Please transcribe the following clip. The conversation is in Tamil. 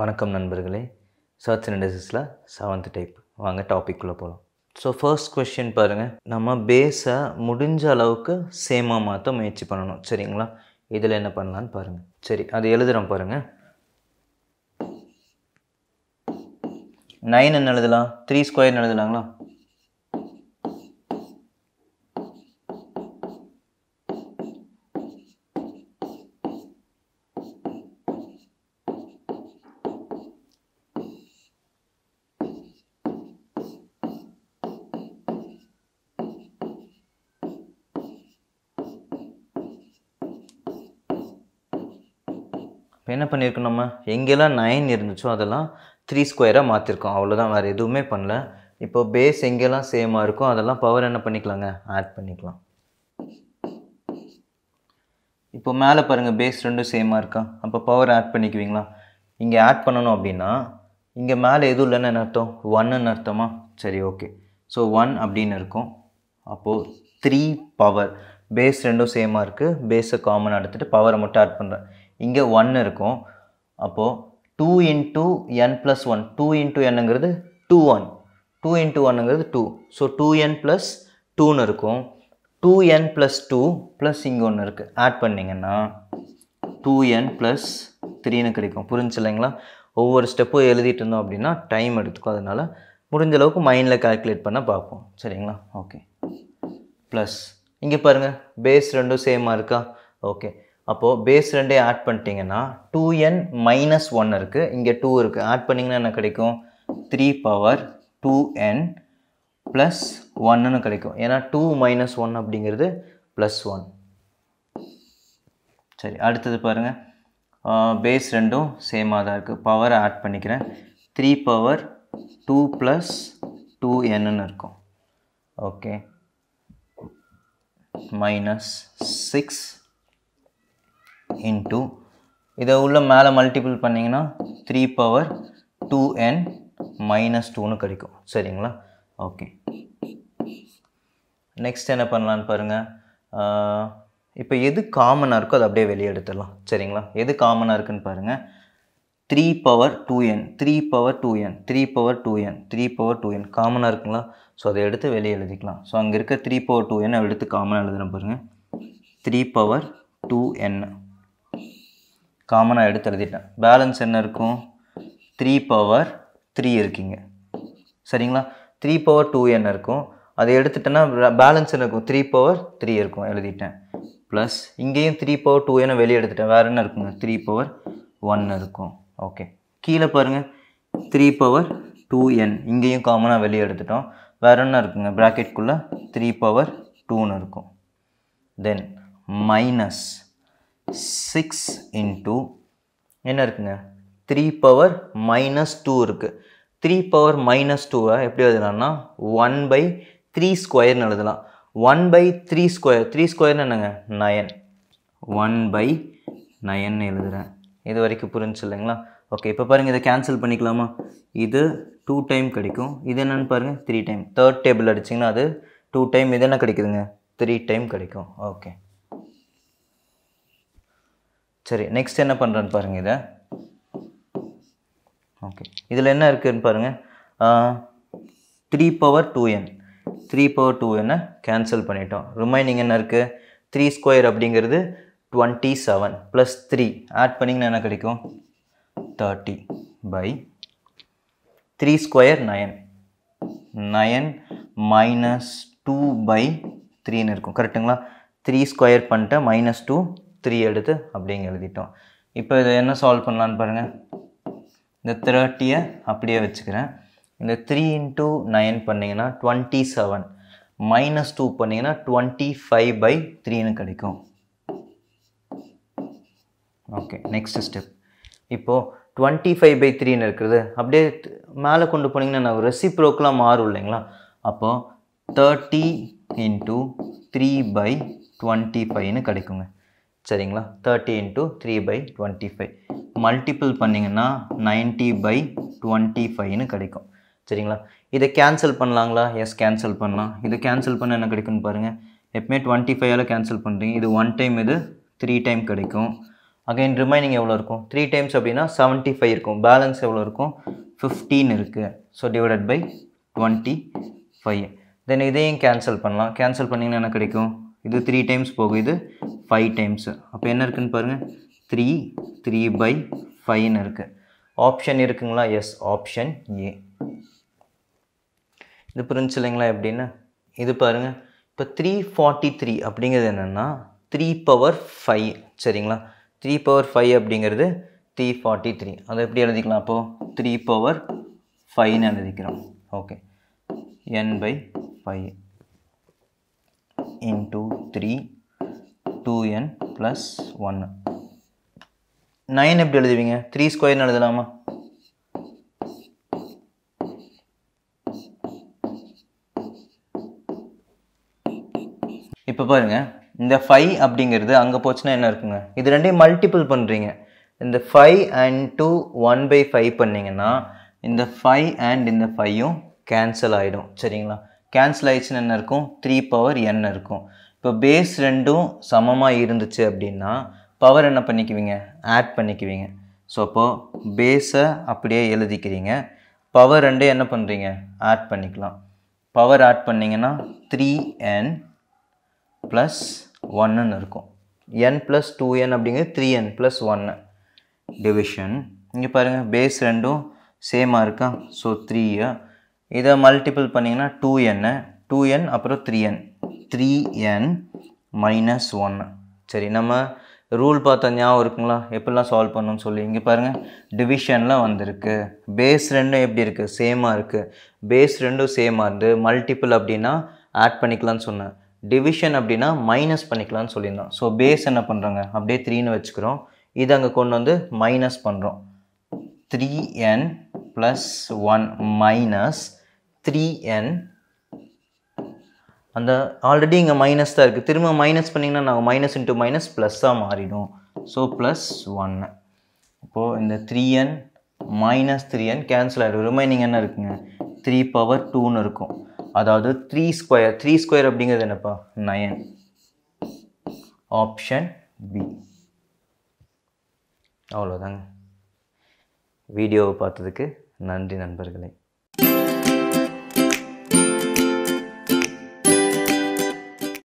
வணக்கம் நண்பர்களே. சர்ச் அண்ட் செவன்த் டைப் வாங்க டாப்பிக்குள்ளே போகலாம் ஸோ ஃபர்ஸ்ட் கொஷின் பாருங்கள் நம்ம பேஸை முடிஞ்ச அளவுக்கு சேமாக மாற்ற முயற்சி பண்ணணும். சரிங்களா? இதில் என்ன பண்ணலான்னு பாருங்கள் சரி அது எழுதுகிறோம் பாருங்கள் நைன் என்ன எழுதலாம். த்ரீ ஸ்கொயர்னு எழுதலாங்களா? இப்போ என்ன பண்ணியிருக்கோம் நம்ம? எங்கெல்லாம் நைன் இருந்துச்சோ அதெல்லாம் த்ரீ ஸ்கொயராக மாற்றிருக்கோம் அவ்வளோதான் வேறு எதுவுமே பண்ணல. இப்போ பேஸ் எங்கெல்லாம் சேமாக இருக்கோ அதெல்லாம் பவர் என்ன பண்ணிக்கலாங்க? ஆட் பண்ணிக்கலாம். இப்போ மேலே பாருங்கள் பேஸ் ரெண்டும் சேமாக இருக்கா? அப்போ பவர் ஆட் பண்ணிக்குவீங்களா? இங்கே ஆட் பண்ணணும் அப்படின்னா இங்கே மேலே எதுவும் இல்லைன்னு என்ன அர்த்தம்? ஒன்னுன்னு அர்த்தமா? சரி ஓகே ஸோ ஒன் அப்படின்னு இருக்கும். அப்போது த்ரீ பவர் பேஸ் ரெண்டும் சேமாக இருக்குது பேஸை காமனாக எடுத்துகிட்டு பவரை மட்டும் ஆட் பண்ணுறேன் இங்கே ஒன் இருக்கும். அப்போது two into N plus one two into என்னங்கிறது two one two into ஒன்னுங்கிறது two so two N plus டூன்னு இருக்கும். Two N plus two plus இங்கே ஒன்று இருக்குது ஆட் பண்ணிங்கன்னா டூ என் ப்ளஸ் த்ரீன்னு கிடைக்கும். புரிஞ்சு இல்லைங்களா? ஒவ்வொரு ஸ்டெப்பும் எழுதிட்டு இருந்தோம் அப்படின்னா டைம் எடுத்துக்கும். அதனால் முடிஞ்ச அளவுக்கு மைண்டில் கால்குலேட் பண்ண பார்ப்போம். சரிங்களா? ஓகே ப்ளஸ் இங்கே பாருங்கள் பேஸ் ரெண்டும் சேமாக இருக்கா? ஓகே அப்போது பேஸ் ரெண்டே ஆட் பண்ணிட்டீங்கன்னா டூ என் மைனஸ் ஒன் இருக்குது இங்கே டூ இருக்குது ஆட் பண்ணிங்கன்னா என்ன கிடைக்கும்? Three power two N plus ஒன்னுன்னு கிடைக்கும். ஏன்னா டூ மைனஸ் ஒன் அப்படிங்கிறது ப்ளஸ் ஒன் சரி அடுத்தது பாருங்கள் பேஸ் ரெண்டும் சேமாக தான் இருக்குது பவரை ஆட் பண்ணிக்கிறேன். Three power two plus two என்னன்னு இருக்கும். ஓகே மைனஸ் சிக்ஸ் இன்ட்டு இதை உள்ள மேலே மல்டிபிள் பண்ணிங்கன்னா three power two N minus டூன்னு கிடைக்கும். சரிங்களா? ஓகே நெக்ஸ்ட் என்ன பண்ணலான்னு பாருங்கள் இப்போ எது காமனாக இருக்கோ அதை அப்படியே வெளியே எடுத்துடலாம். சரிங்களா? எது காமனாக இருக்குன்னு பாருங்கள் three power two N three power two N three power two N three power two N காமனாக இருக்குங்களா? ஸோ அதை எடுத்து வெளியே எழுதிக்கலாம். ஸோ அங்கே இருக்க த்ரீ பவர் டூ என் எடுத்து காமனாக எழுதுகிறேன் பாருங்கள் த்ரீ பவர் டூ என் காமனாக எடுத்து எழுதிட்டேன். பேலன்ஸ் என்ன இருக்கும்? த்ரீ பவர் த்ரீ இருக்குங்க. சரிங்களா? த்ரீ பவர் டூ என்ன இருக்கும்? அதை எடுத்துட்டேன்னா பேலன்ஸ் என்ன இருக்கும்? த்ரீ பவர் த்ரீ இருக்கும் எழுதிட்டேன். ப்ளஸ் இங்கேயும் த்ரீ பவர் டூ என்ன வெளியே எடுத்துட்டேன். வேறு என்ன இருக்குங்க? த்ரீ பவர் ஒன் இருக்கும். ஓகே கீழே பாருங்கள் த்ரீ பவர் டூ என் இங்கேயும் காமனாக வெளியே எடுத்துட்டோம். வேறு என்ன இருக்குங்க? ப்ராக்கெட்குள்ளே த்ரீ பவர் டூன்னு இருக்கும். தென் மைனஸ் சிக்ஸ் இன்ட்டு என்ன இருக்குங்க? த்ரீ பவர் மைனஸ் டூ இருக்குது த்ரீ பவர் மைனஸ் டூவை எப்படி எழுதலாம்னா ஒன் பை த்ரீ ஸ்கொயர்னு எழுதலாம். One by three square three ஸ்கொயர்னு என்னங்க? நயன் ஒன் பை நயன் எழுதுகிறேன் இது வரைக்கும் புரிஞ்சு இல்லைங்களா? ஓகே இப்போ பாருங்கள் இதை கேன்சல் பண்ணிக்கலாமா? இது டூ டைம் கிடைக்கும். இது என்னென்னு பாருங்கள் த்ரீ டைம் தேர்ட் டேபிள் அடிச்சிங்கன்னா அது டூ டைம் இது என்ன கிடைக்குதுங்க? த்ரீ டைம் கிடைக்கும். ஓகே சரி நெக்ஸ்ட் என்ன பண்ணுறேன்னு பாருங்கள் இதை. ஓகே இதில் என்ன இருக்குதுன்னு பாருங்கள் three power two N three power two என்ன கேன்சல் பண்ணிட்டோம். ரிமைனிங் என்ன இருக்குது த்ரீ ஸ்கொயர் அப்படிங்கிறது twenty seven plus three add பண்ணிங்கன்னா என்ன கிடைக்கும்? Thirty by three square nine nine minus two by த்ரீன்னு இருக்கும். கரெக்டுங்களா த்ரீ ஸ்கொயர் பண்ணிட்டு மைனஸ் டூ த்ரீ எடுத்து அப்படிங்க எழுதிட்டோம். இப்போ இதை என்ன சால்வ் பண்ணலான்னு பாருங்கள் இந்த தேர்ட்டியை அப்படியே வச்சுக்கிறேன். இந்த த்ரீ இன்ட்டு நைன் பண்ணிங்கன்னா டுவெண்ட்டி செவன் மைனஸ் டூ பண்ணிங்கன்னா டுவெண்ட்டி ஃபைவ் பை த்ரீன்னு கிடைக்கும். ஓகே நெக்ஸ்ட் ஸ்டெப் இப்போது டுவெண்ட்டி ஃபைவ் பை த்ரீன்னு இருக்கிறது அப்படியே மேலே கொண்டு போனீங்கன்னா நான் ரெசிப்ரோக்கெலாம் மாறும் இல்லைங்களா? அப்போது thirty into three by twenty ஃபைவ்னு கிடைக்குங்க. சரிங்களா? Thirty into three by twenty five multiple பண்ணிங்கன்னா நைன்ட்டி பை டுவெண்ட்டி ஃபைவ்னு கிடைக்கும். சரிங்களா? இதை கேன்சல் பண்ணலாங்களா? எஸ் கேன்சல் பண்ணலாம். இதை கேன்சல் பண்ண என்ன கிடைக்குன்னு பாருங்கள் எப்பவுமே டுவெண்ட்டி ஃபைவால் கேன்சல் பண்ணுறீங்க இது ஒன் டைம் இது த்ரீ டைம் கிடைக்கும். அகைன் ரிமைனிங் எவ்வளோ இருக்கும்? த்ரீ டைம்ஸ் அப்படின்னா செவன்ட்டி ஃபைவ் இருக்கும். பேலன்ஸ் எவ்வளோ இருக்கும்? ஃபிஃப்டீன் இருக்குது so divided by twenty five then இதையும் கேன்சல் பண்ணலாம். கேன்சல் பண்ணிங்கன்னா என்ன கிடைக்கும்? இது த்ரீ டைம்ஸ் போகும் இது ஃபைவ் டைம்ஸு அப்போ என்ன இருக்குதுன்னு பாருங்கள் த்ரீ த்ரீ பை ஃபைவ்னு இருக்குது ஆப்ஷன் இருக்குங்களா? எஸ் ஆப்ஷன் ஏ இது புரிஞ்சு இல்லைங்களா எப்படின்னு? இது பாருங்கள் இப்போ த்ரீ ஃபார்ட்டி த்ரீ அப்படிங்கிறது என்னென்னா த்ரீ பவர் ஃபைவ் சரிங்களா? த்ரீ பவர் ஃபைவ் அப்படிங்கிறது த்ரீ ஃபார்ட்டி த்ரீ அதை எப்படி எழுதிக்கலாம் அப்போது த்ரீ பவர் ஃபைவ்னு எழுதிக்கிறோம். Okay n by five into three two n plus ஒன்று நைன் எப்படி எழுதுவீங்க? த்ரீ ஸ்கொயர்னு எழுதலாமா? இப்போ பாருங்க. இந்த ஃபைவ் அப்படிங்கிறது அங்கே போச்சுன்னா என்ன இருக்குங்க? இது ரெண்டையும் மல்டிபிள் பண்ணுறீங்க இந்த five and two one by five பண்ணிங்கன்னா இந்த ஃபைவ் அண்ட் இந்த ஃபைவும் கேன்சல் ஆகிடும் சரிங்களா? கேன்சல் ஆயிடுச்சுன்னு என்ன இருக்கும்? த்ரீ பவர் என் இருக்கும். இப்போ பேஸ் ரெண்டும் சமமாக இருந்துச்சு அப்படின்னா பவர் என்ன பண்ணிக்குவீங்க? ஆட் பண்ணிக்குவீங்க. ஸோ அப்போது பேஸை அப்படியே எழுதிக்கிறீங்க. பவர் ரெண்டே என்ன பண்ணுறீங்க ஆட் பண்ணிக்கலாம். பவர் ஆட் பண்ணிங்கன்னா த்ரீ என் ப்ளஸ் ஒன்னுன்னு இருக்கும். என் ப்ளஸ் டூ என் அப்படிங்கிறது த்ரீ என் ப்ளஸ் ஒன்று டிவிஷன் இங்கே பாருங்கள் பேஸ் ரெண்டும் சேமாக இருக்கா? ஸோ த்ரீ இதை மல்டிபிள் பண்ணிங்கன்னா டூ என்னு டூ என் அப்புறம் three n three n minus ஒன்று சரி நம்ம ரூல் பார்த்தா ஞாபகம் இருக்குங்களா? எப்படிலாம் சால்வ் பண்ணணும்னு சொல்லி? இங்கே பாருங்கள் டிவிஷனில் வந்திருக்கு. பேஸ் ரெண்டும் எப்படி இருக்குது சேமாக இருக்குது பேஸ் ரெண்டும் சேமாக இருந்து மல்டிபிள் அப்படின்னா ஆட் பண்ணிக்கலாம்னு சொன்னேன். டிவிஷன் அப்படின்னா மைனஸ் பண்ணிக்கலாம்னு சொல்லியிருந்தோம். ஸோ பேஸ் என்ன பண்ணுறோங்க அப்படியே த்ரீன்னு வச்சுக்கிறோம். இதை அங்கே கொண்டு வந்து மைனஸ் பண்ணுறோம் three n plus one minus three n அந்த ஆல்ரெடி இங்கே மைனஸ் தான் இருக்குது திரும்ப மைனஸ் பண்ணிங்கன்னா நாங்கள் மைனஸ் இன்ட்டு மைனஸ் ப்ளஸ்ஸாக மாறிடும். ஸோ ப்ளஸ் ஒன்று இப்போது இந்த three n minus three n cancel ஆகிடும் ரிமைனிங் என்ன இருக்குங்க? த்ரீ பவர் டூன்னு இருக்கும். அதாவது த்ரீ ஸ்கொயர் த்ரீ ஸ்கொயர் அப்படிங்கிறது என்னப்பா? நயன் ஆப்ஷன் பி அவ்வளோதாங்க வீடியோவை பார்த்ததுக்கு நன்றி நண்பர்களே.